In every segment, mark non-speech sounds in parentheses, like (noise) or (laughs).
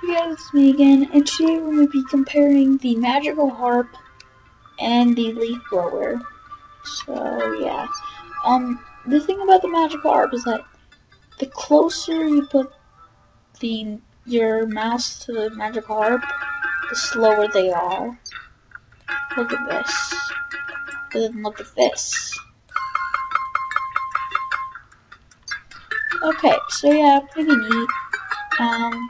Hey guys, it's me again, and today we're going to be comparing the Magical Harp and the Leaf Blower. So, yeah. Um, the thing about the Magical Harp is that the closer you put the your mouse to the Magical Harp, the slower they are. Look at this. Then look at this. Okay, so yeah, pretty neat. Um,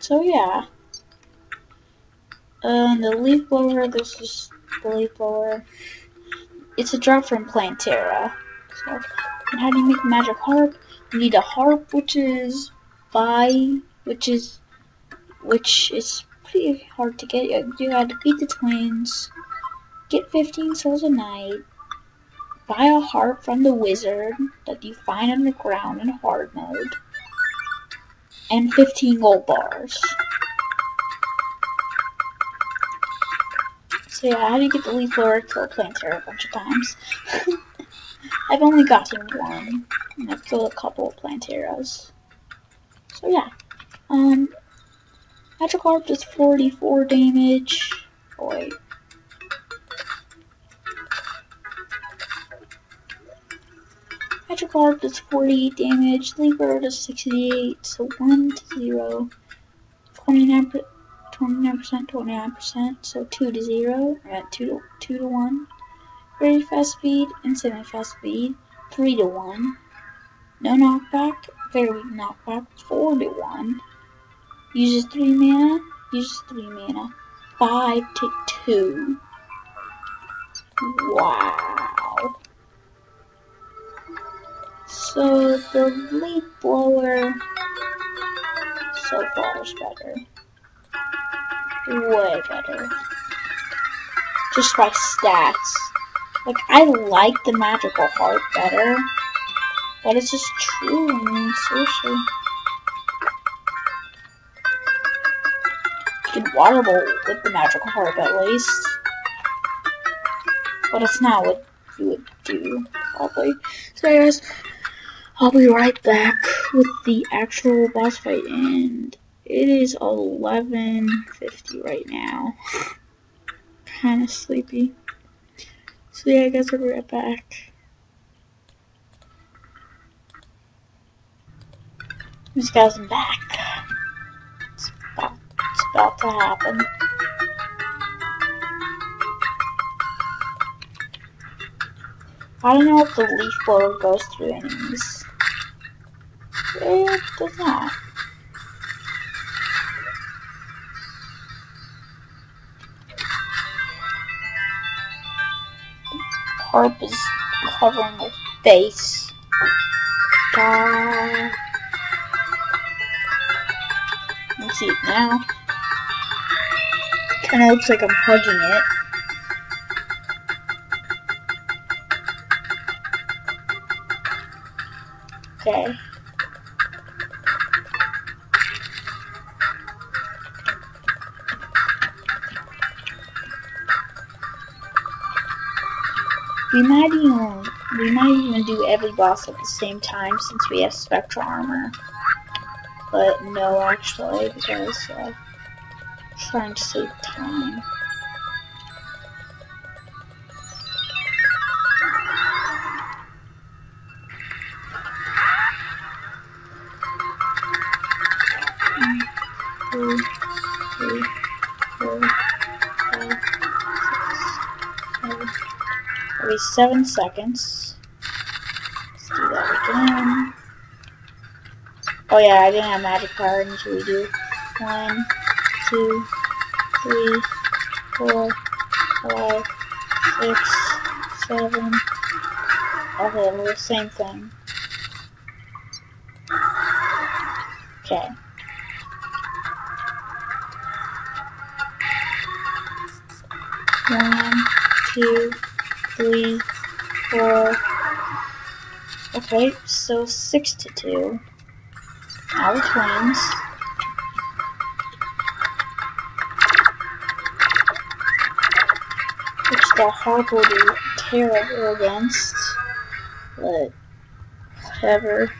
so yeah. Uh, the leaf blower, this is the leaf blower. It's a drop from Plantera. So, and how do you make a magic harp? You need a harp, which is by, which is, which is pretty hard to get. You had to beat the twins, get 15 souls a night, buy a harp from the wizard that you find on the ground in hard mode and 15 gold bars. So yeah, how do you get the leaf blower kill Plantera a bunch of times? (laughs) I've only gotten one, and I've killed a couple of Planteras. So yeah, um, Magic Harp does 44 damage. Oh, wait. Magic Harp does 48 damage, Leaper does 68, so 1 to 0, 29 29%, 29%, so 2 to 0, at 2 to, 2 to 1. Very fast speed and semi-fast speed, 3 to 1. No knockback, very weak knockback, 4 to 1. Uses 3 mana, uses 3 mana, 5 to 2. Wow. So the leaf blower so far is better. Way better. Just by stats. Like, I like the magical harp better. But it's just true, I mean, seriously. You can water bowl with the magical harp at least. But it's not what you would do, probably. So guys, I'll be right back with the actual boss fight, and it is 11.50 right now. Kinda sleepy. So yeah, I guess I'll be right back. This guy's back. It's about, it's about to happen. I don't know if the leaf blower goes through enemies. It does not. Harp is covering my face. Uh, let's see it now. Kinda looks like I'm hugging it. Okay. We might even we might even do every boss at the same time since we have Spectral armor. But no, actually, because uh, trying to save time. Seven seconds. Let's do that again. Oh yeah, I didn't have magic power until we do one, two, three, four, five, six, seven. Okay, well, the same thing. Okay. One, two, three, four. Okay, so six to two. Now the twins. Which the Hawk will be terrible against. But whatever.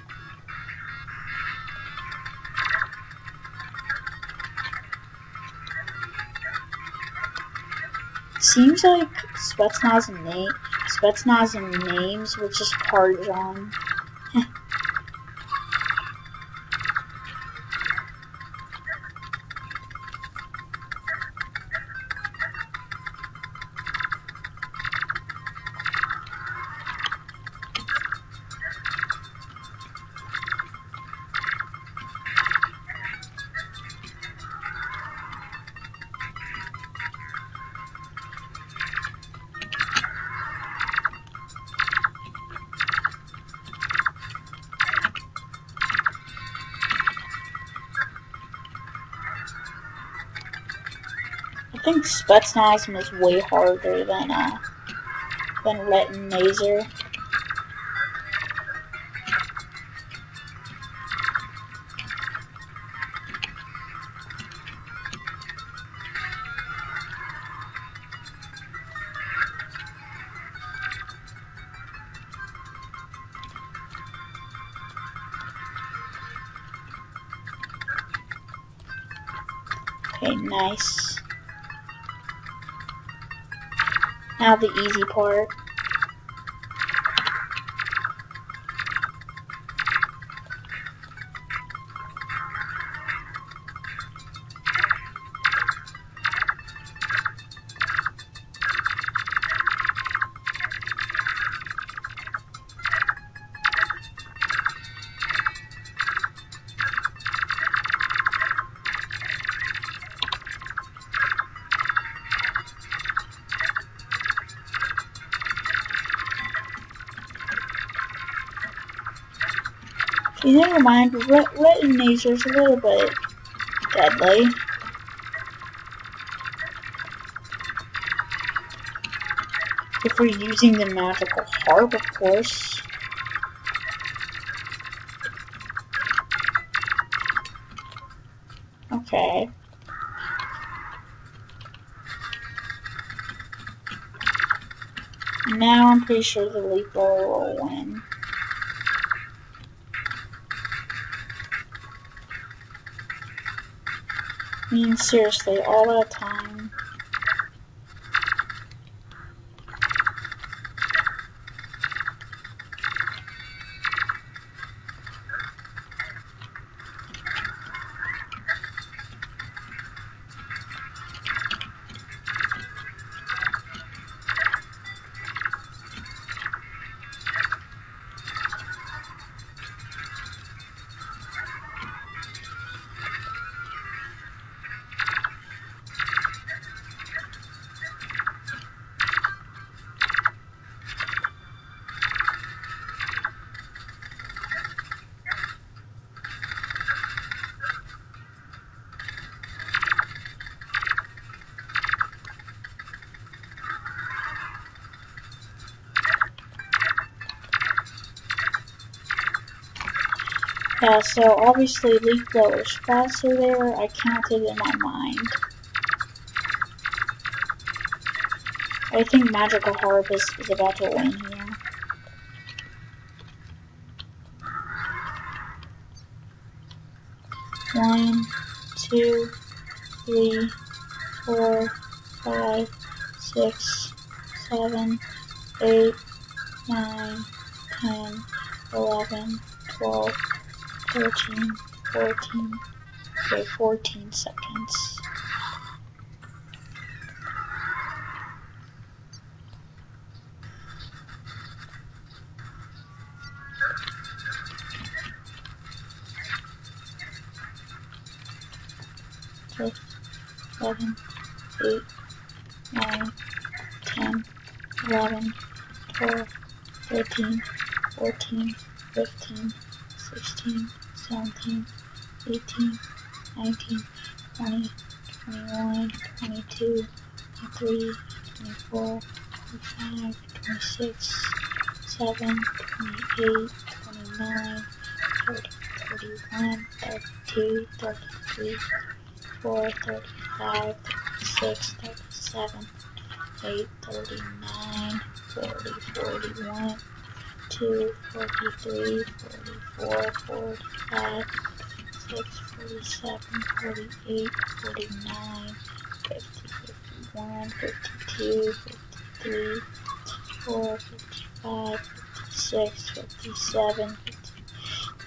Seems like Sweat's not an eight. Spazmatism and names were just Parjon. Think Spazmatism is way harder than uh than Retinazer. Okay, nice. Now the easy part. Okay, never mind. Ret Retinazer's a little bit deadly. If we're using the magical harp, of course. Okay. Now I'm pretty sure the leaf blower will win. Mean, seriously, all the time. Yeah, so obviously leaf blower's faster there, I counted in my mind. I think Magical Harp is, is about to win here. One, two, three, four, five, six, seven, eight, nine, ten, eleven, twelve. 13, 14, okay, 14 seconds. Six, seven, eight, nine, ten, eleven, twelve, thirteen, fourteen, fifteen, sixteen. 17, 18, 19, 20, 21, 22, 23, 24, 25, 26, 7, 28, 29, 30, 31, 32, 33, 34, 35, 36, 37, 8, 39, 40, 41, 42, 43, 44, 45, 46, 47, 48, 49, 50, 51, 52, 53, 54, 55, 56, 57,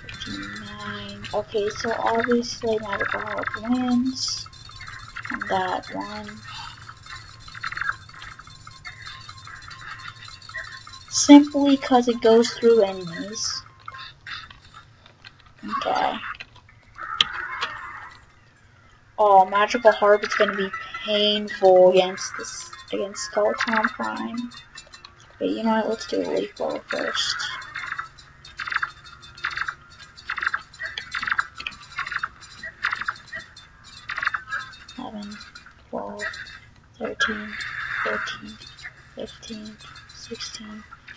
59. Okay, so obviously Magical Harp wins on that one. Simply because it goes through enemies. Okay. Oh, Magical Harp is gonna be painful against this against Skeleton Prime. But you know what, let's do a leaf blower first. Eleven, twelve, thirteen, fourteen, fifteen,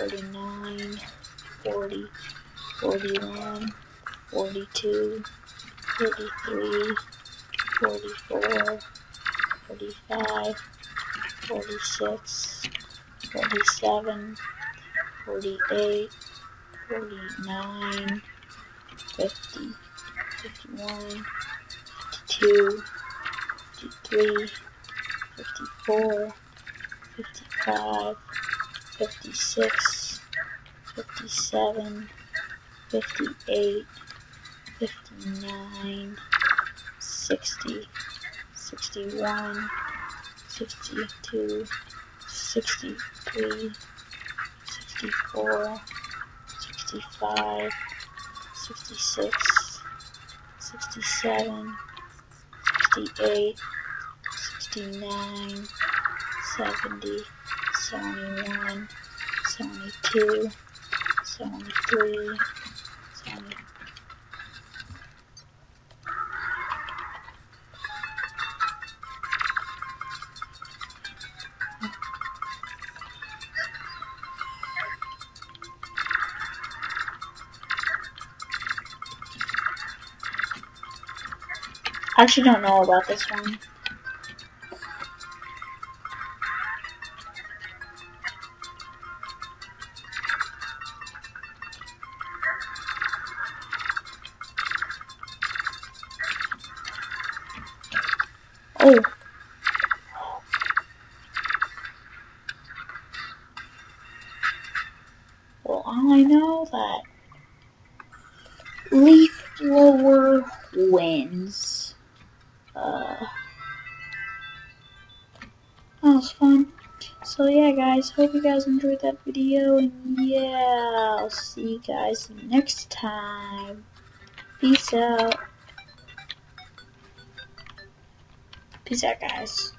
thirty-eight, thirty-nine, forty, forty-one, forty-two, forty-three, forty-four, forty-five, forty-six, forty-seven, forty-eight, forty-nine, fifty, fifty-one, fifty-two, fifty-three, fifty-four, fifty-five, fifty-six, fifty-seven, fifty-eight, fifty-nine, sixty, sixty-one, sixty-two, sixty-three, sixty-four, sixty-five, sixty-six, sixty-seven, sixty-eight, sixty-nine, seventy, seventy-one, seventy-two, seventy-three, seventy. I actually don't know about this one. I know that leaf blower wins. Uh, that was fun. So yeah, guys, hope you guys enjoyed that video, and yeah, I'll see you guys next time. Peace out. Peace out, guys.